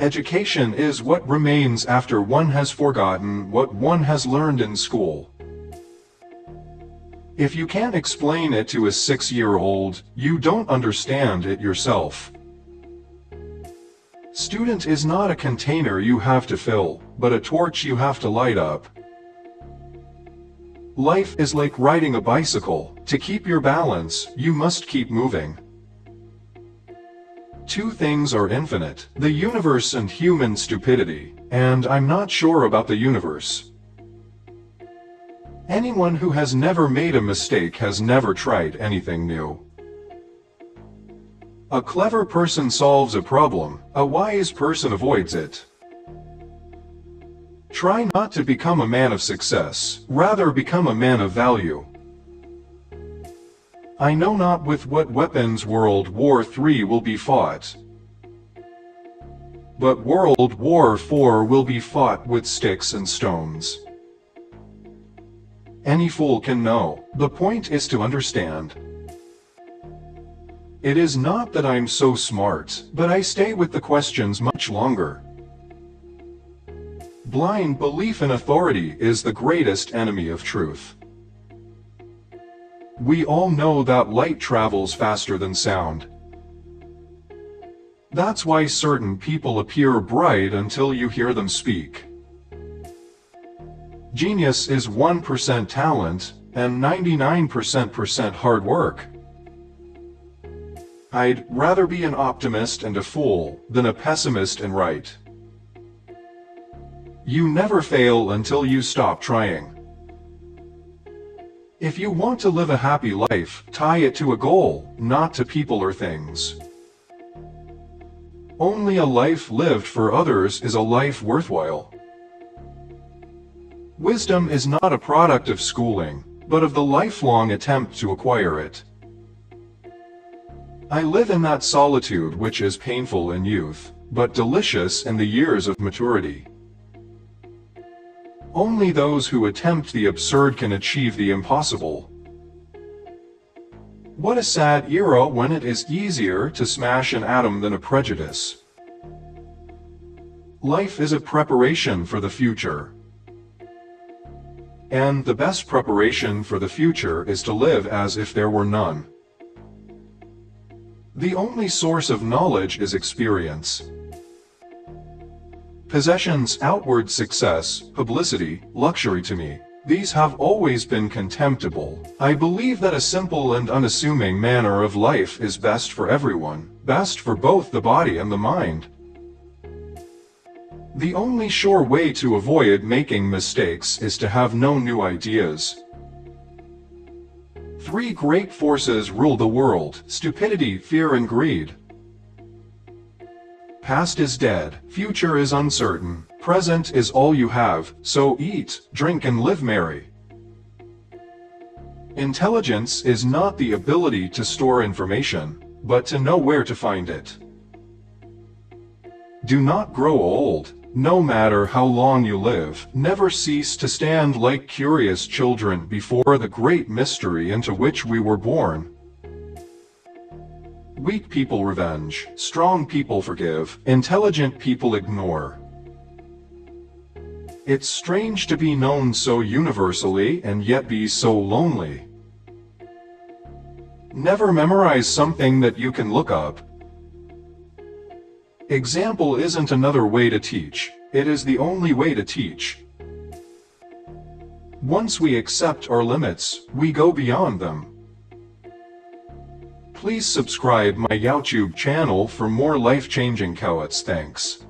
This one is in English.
Education is what remains after one has forgotten what one has learned in school. If you can't explain it to a six-year-old, you don't understand it yourself. Student is not a container you have to fill, but a torch you have to light up. Life is like riding a bicycle. To keep your balance, you must keep moving. Two things are infinite, the universe and human stupidity, and I'm not sure about the universe. Anyone who has never made a mistake has never tried anything new. A clever person solves a problem, a wise person avoids it. Try not to become a man of success, rather become a man of value. I know not with what weapons World War III will be fought. But World War IV will be fought with sticks and stones. Any fool can know. The point is to understand. It is not that I'm so smart, but I stay with the questions much longer. Blind belief in authority is the greatest enemy of truth. We all know that light travels faster than sound. That's why certain people appear bright until you hear them speak. Genius is 1% talent and 99% hard work. I'd rather be an optimist and a fool than a pessimist and right. You never fail until you stop trying. If you want to live a happy life, tie it to a goal, not to people or things. Only a life lived for others is a life worthwhile. Wisdom is not a product of schooling, but of the lifelong attempt to acquire it. I live in that solitude which is painful in youth, but delicious in the years of maturity. Only those who attempt the absurd can achieve the impossible. What a sad era when it is easier to smash an atom than a prejudice. Life is a preparation for the future. And the best preparation for the future is to live as if there were none. The only source of knowledge is experience. Possessions, outward success, publicity, luxury to me, these have always been contemptible. I believe that a simple and unassuming manner of life is best for everyone, best for both the body and the mind. The only sure way to avoid making mistakes is to have no new ideas. Three great forces rule the world, stupidity, fear and greed. Past is dead, future is uncertain, present is all you have, so eat, drink and live merry. Intelligence is not the ability to store information, but to know where to find it. Do not grow old, no matter how long you live, never cease to stand like curious children before the great mystery into which we were born. Weak people revenge, strong people forgive, intelligent people ignore. It's strange to be known so universally and yet be so lonely. Never memorize something that you can look up, Example isn't another way to teach, it is the only way to teach. Once we accept our limits, we go beyond them. Please subscribe my YouTube channel for more life-changing quotes thanks.